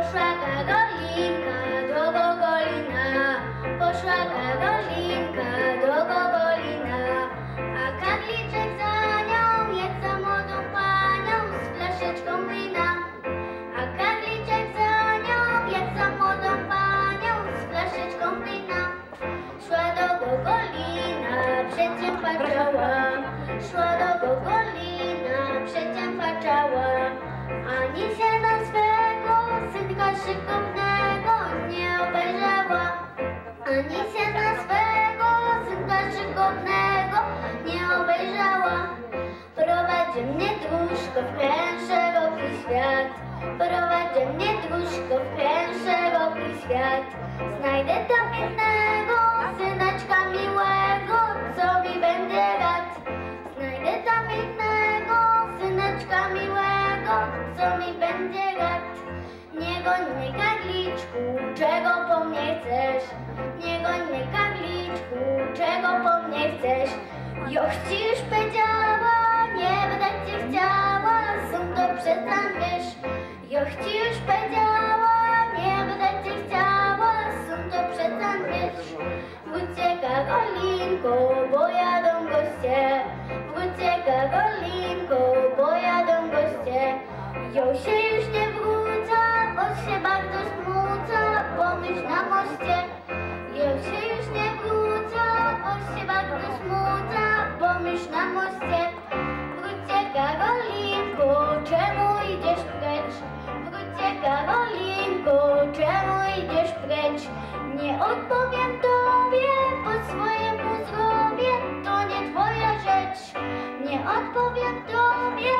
Poszła Karolinka do Gogolina, poszła Karolinka do Gogolina, a Karliczek za nią, jak za młodą panią, z flaszeczką wina. A Karliczek za nią, jak za młodą panią, z flaszeczką wina. Szła do Gogolina, przeciem patrzała, szła synka szykownego nie obejrzała, ani się na swego synka szykownego nie obejrzała. Prowadzi mnie dróżko w kręg szeroki świat, prowadzi mnie dróżko w kręg szeroki świat. Znajdę tam innego syneczka miłego, co mi będzie rad. Znajdę tam innego syneczka miłego, co mi będzie Już powiedziała, nie będę cię chciała, są to przestań wiesz. Już powiedziała, nie będę cię chciała, są to przestań wiesz. Wróćcie Karolinko, bo jadą goście. Wróćcie Karolinko, bo jadą goście. Jo się już nie wrócę, bo się bardzo smucę, pomyśl na moście. Nie odpowiem tobie, po swojemu zrobię, to nie twoja rzecz. Nie odpowiem tobie,